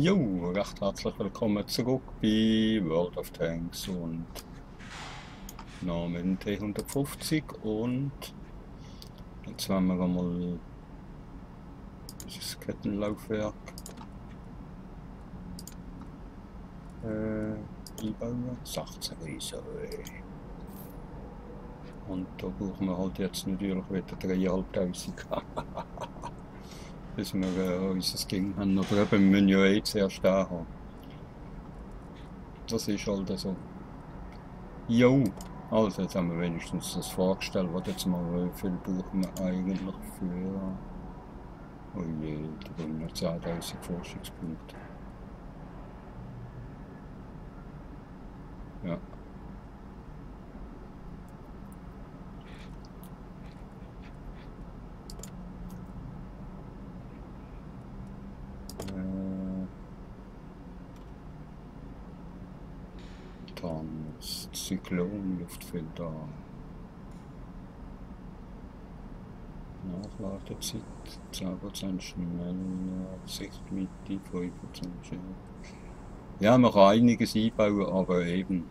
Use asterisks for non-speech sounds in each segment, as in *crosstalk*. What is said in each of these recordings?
Jo, recht herzlich willkommen zurück bei World of Tanks und Namen T150 und jetzt werden wir einmal dieses Kettenlaufwerk äh, einbauen. 16 Riesen. Und da brauchen wir halt jetzt natürlich wieder 3'500. *laughs* bis wir äh, unser Ding haben. Aber eben, wir müssen ja eh zuerst den haben. Das ist halt so. Jo, also jetzt haben wir wenigstens das vorgestellt. Warte jetzt mal, wie viel brauchen wir eigentlich für... Oh je, da brauchen wir 10.000 Forschungspunkte. Ja. Thomas, Zyklon. Nachladezeit 10% schneller, Sichtmitte 5% schneller. Ja, man kann einiges einbauen, aber eben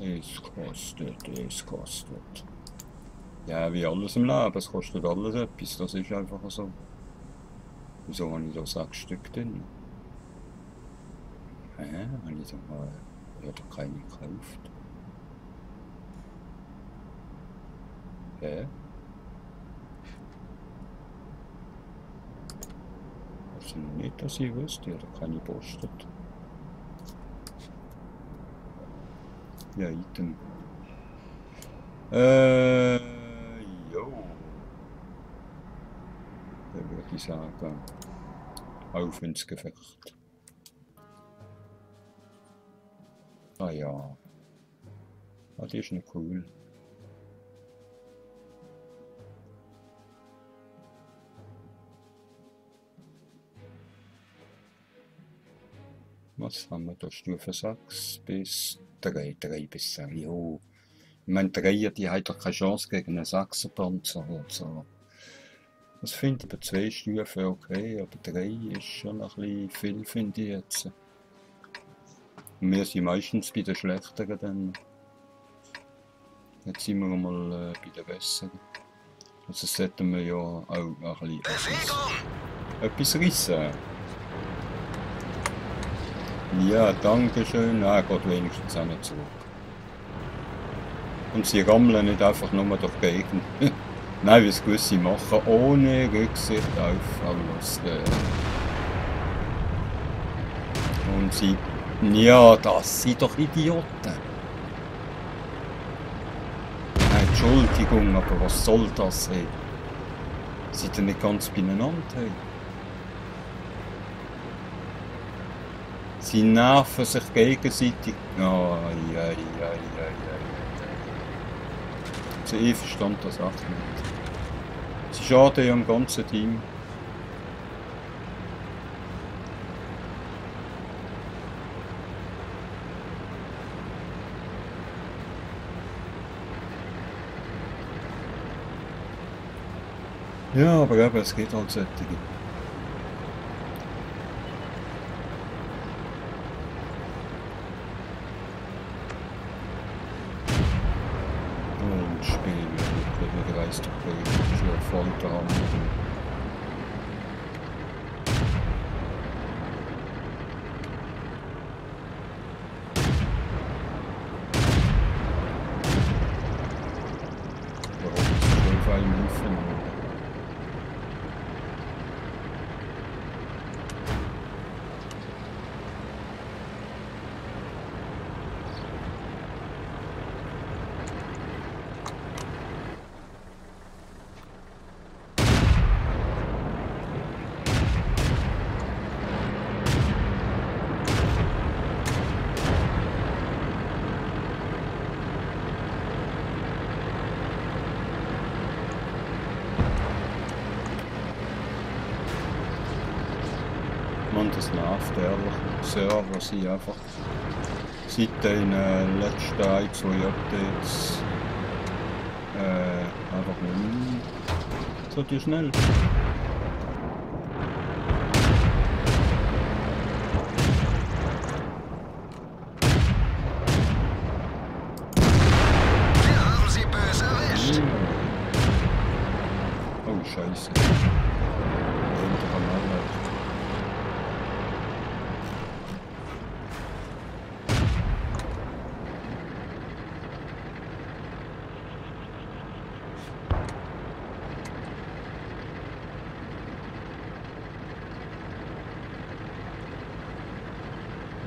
es kostet, es kostet. Ja, wie alles im Leben, es kostet alles etwas, das ist einfach so. Wieso habe ich da sechs Stück drin? Hä? Habe ich doch mal. Ich habe doch keine gekauft. Hä? Also nicht, dass ich wüsste, ich habe keine gepostet. Ja, Item. Äh, jo. Da würde ich sagen, auf ins Gefecht. Ah ja. Ah, die ist noch cool. Was haben wir da? Stufe 6 bis 3, 3 bis 6. Jo. Ich meine, 3, die hat doch keine Chance gegen einen 6er Panzer so. Das finde ich bei 2 Stufen okay, aber 3 ist schon ein bisschen viel, finde ich jetzt. Wir sind meistens bei den Schlechteren dann. Jetzt sind wir mal äh, bei den Besseren. Also sollten wir ja auch ein bisschen etwas, etwas rissen. Ja, danke schön. Nein, geht wenigstens auch nicht zurück. Und sie rammeln nicht einfach nur durch die Gegend. *laughs* Nein, wie es gewisse machen, ohne Rücksicht auf alles. Äh. Und sie ja, das sind doch Idioten. Entschuldigung, aber was soll das sein? Sind ihr nicht ganz beieinander? Sie nerven sich gegenseitig. Oh, ja, ja, ja, ja, ja. Also ich verstand das auch nicht. Sie schaden ja am ganzen Team. Ja, aber eben, es geht halt solche. Und spielen wir mit Reisterprojekt für Folter und das geschafft, ehrlich. Server sind einfach seit den äh, letzten ein, zwei Updates äh, einfach nicht so schnell. Hm. Oh, Scheiße.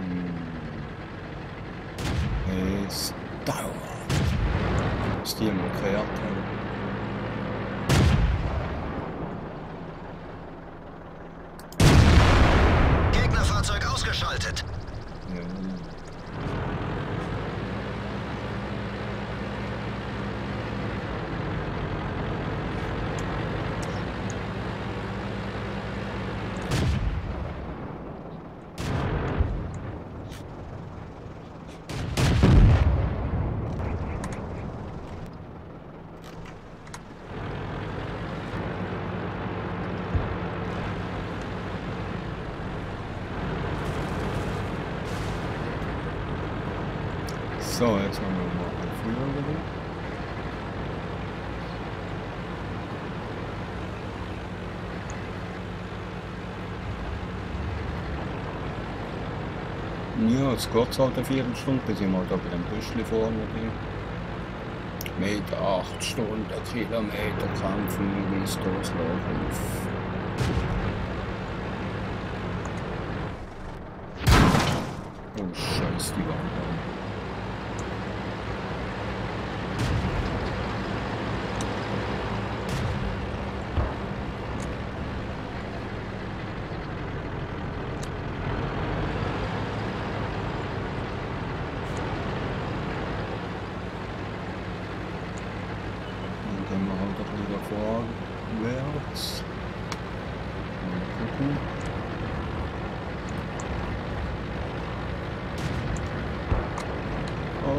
Hmm. Eh, Star Wars. Steam och kreator. So, jetzt machen wir mal ein früher wieder. Ja, es geht halt eine Viertelstunde, bis ich mal da bei dem Büschli vorne bin. Meter, acht Stunden, Kilometer kämpfen, es da so läuft. Oh Scheiß, die Wand. Dann gehen wir halt ein bisschen vorwärts. Mal gucken. Oh.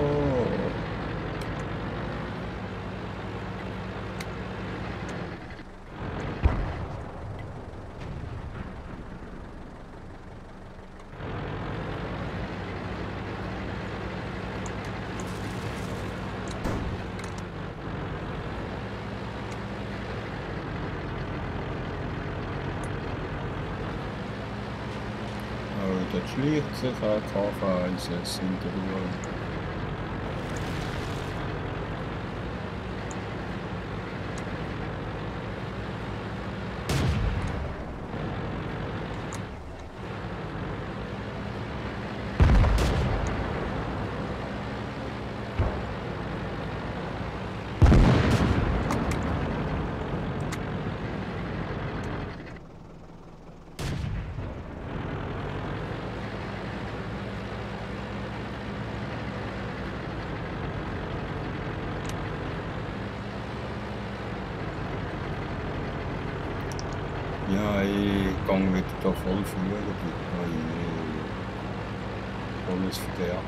Oh, das schlägt sich ein Kaffeeis in der Ruhe. Voll führen. Oh je. Volles Verkehr.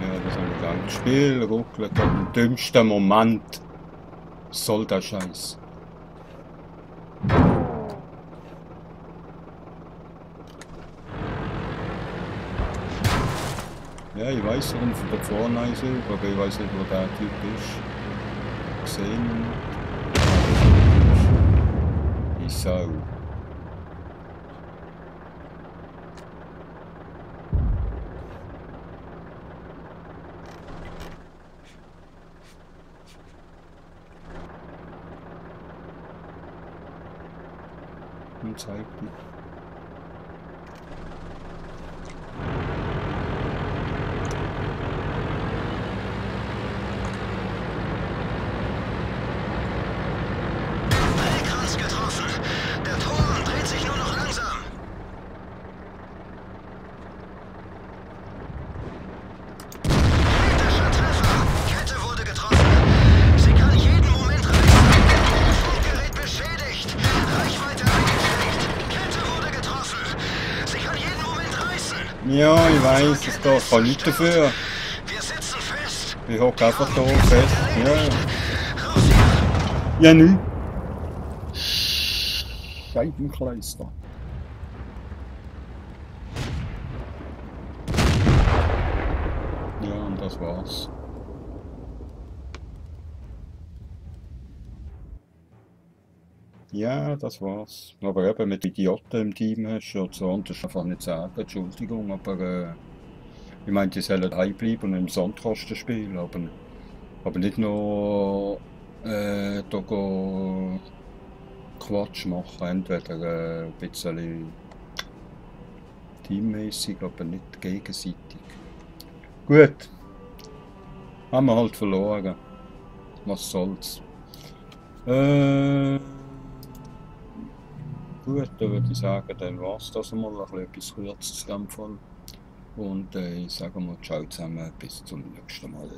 Ja, das habe ich gedacht. Das Spiel ruckelt am dümmsten Moment. Soll der Scheiß. Ja, ich weiß warum von der Vorneise, aber ich weiß nicht, wo der Typ ist. Gesehen. Ich Sau. Und zeigt die. Weiß, es geht kann nichts dafür. Ich hocke einfach da fest. Ja, ja nu. Scheibenkleister. Ja, und das war's. Ja, das war's. Aber eben mit Idioten im Team hast du so, und das einfach nicht sagen, Entschuldigung, aber äh, ich meinte, die sollen daheim bleiben und im Sandkasten spielen, aber, aber nicht nur äh, da go Quatsch machen. Entweder äh, ein bisschen teammäßig, aber nicht gegenseitig. Gut. Haben wir halt verloren. Was soll's. Äh, gut, dann würde ich sagen, dann war es das einmal ein bisschen etwas kurzes in dem Fall. Und äh, ich sage mal ciao zusammen, bis zum nächsten Mal.